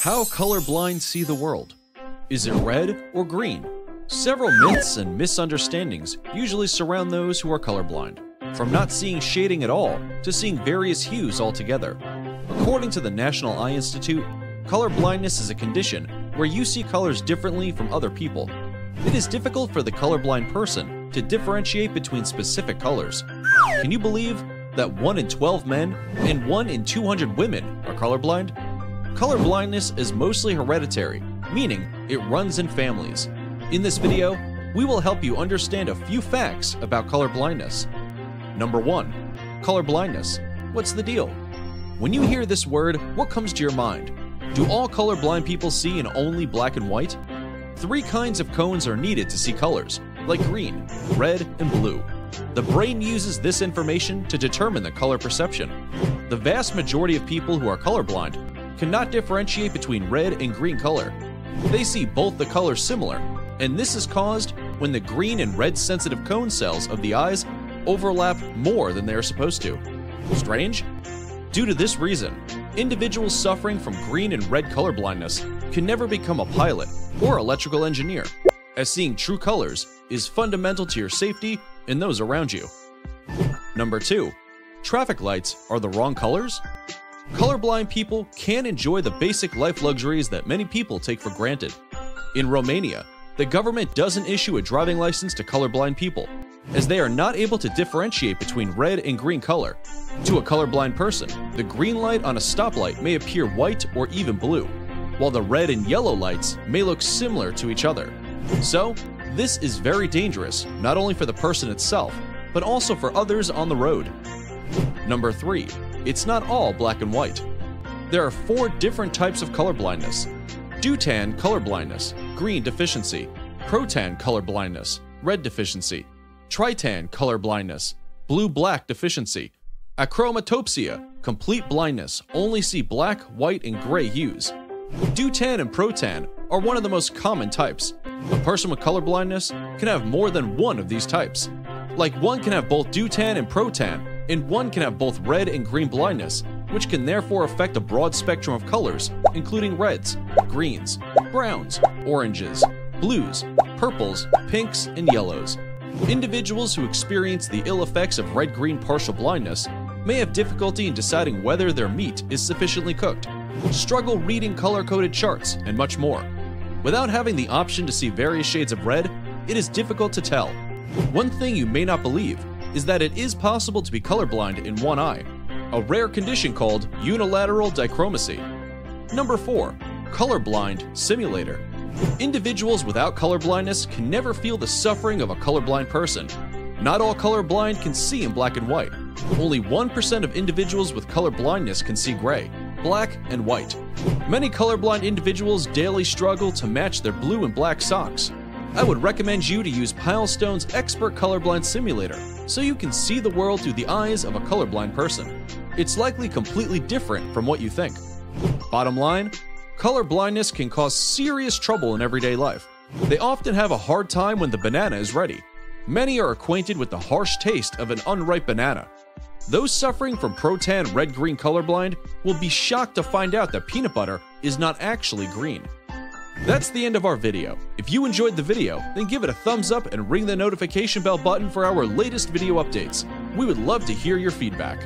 How colorblind see the world? Is it red or green? Several myths and misunderstandings usually surround those who are colorblind, from not seeing shading at all to seeing various hues altogether. According to the National Eye Institute, colorblindness is a condition where you see colors differently from other people. It is difficult for the colorblind person to differentiate between specific colors. Can you believe that 1 in 12 men and 1 in 200 women are colorblind? Color blindness is mostly hereditary, meaning it runs in families. In this video, we will help you understand a few facts about color blindness. Number 1. Color blindness. What's the deal? When you hear this word, what comes to your mind? Do all colorblind people see in only black and white? Three kinds of cones are needed to see colors, like green, red, and blue. The brain uses this information to determine the color perception. The vast majority of people who are colorblind cannot differentiate between red and green color. They see both the colors similar, and this is caused when the green and red sensitive cone cells of the eyes overlap more than they are supposed to. Strange? Due to this reason, individuals suffering from green and red color blindness can never become a pilot or electrical engineer, as seeing true colors is fundamental to your safety and those around you. Number 2. Traffic lights are the wrong colors? Colorblind people can enjoy the basic life luxuries that many people take for granted. In Romania, the government doesn't issue a driving license to colorblind people, as they are not able to differentiate between red and green color. To a colorblind person, the green light on a stoplight may appear white or even blue, while the red and yellow lights may look similar to each other. So, this is very dangerous, not only for the person itself, but also for others on the road. Number 3. It's not all black and white. There are four different types of color blindness. Deutan color blindness, green deficiency. Protan color blindness, red deficiency. Tritan color blindness, blue-black deficiency. Achromatopsia, complete blindness, only see black, white, and gray hues. Deutan and protan are one of the most common types. A person with color blindness can have more than one of these types. Like one can have both deutan and protan, and one can have both red and green blindness, which can therefore affect a broad spectrum of colors, including reds, greens, browns, oranges, blues, purples, pinks, and yellows. Individuals who experience the ill effects of red-green partial blindness may have difficulty in deciding whether their meat is sufficiently cooked, struggle reading color-coded charts, and much more. Without having the option to see various shades of red, it is difficult to tell. One thing you may not believe is that it is possible to be colorblind in one eye, a rare condition called unilateral dichromacy. Number 4. Colorblind Simulator Individuals without colorblindness can never feel the suffering of a colorblind person. Not all colorblind can see in black and white. Only 1% of individuals with colorblindness can see gray, black, and white. Many colorblind individuals daily struggle to match their blue and black socks. I would recommend you to use Pilestone's Expert Colorblind Simulator so you can see the world through the eyes of a colorblind person. It's likely completely different from what you think. Bottom line, colorblindness can cause serious trouble in everyday life. They often have a hard time when the banana is ready. Many are acquainted with the harsh taste of an unripe banana. Those suffering from protan red-green colorblind will be shocked to find out that peanut butter is not actually green. That's the end of our video. If you enjoyed the video, then give it a thumbs up and ring the notification bell button for our latest video updates. We would love to hear your feedback.